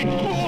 Oh!